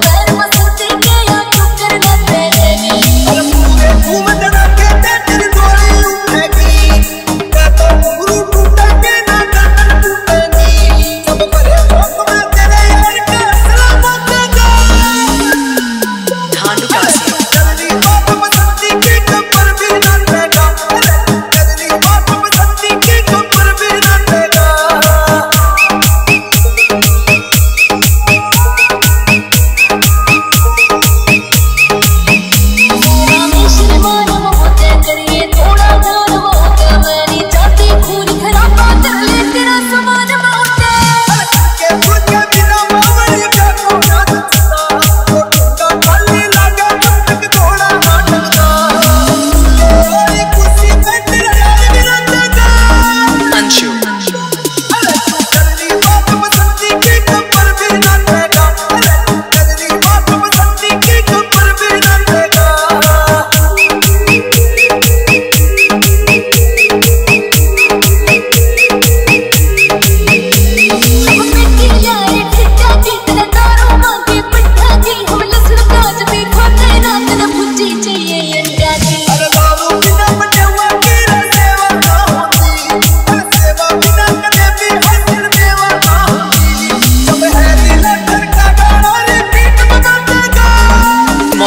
love.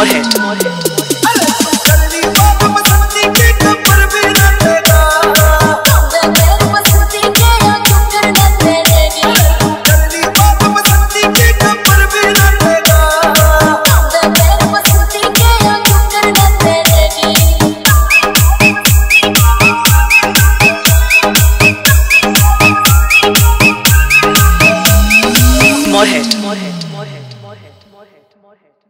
more hit. More hit. Moorhead. Moorhead. Moorhead. Moorhead. Moorhead. Moorhead.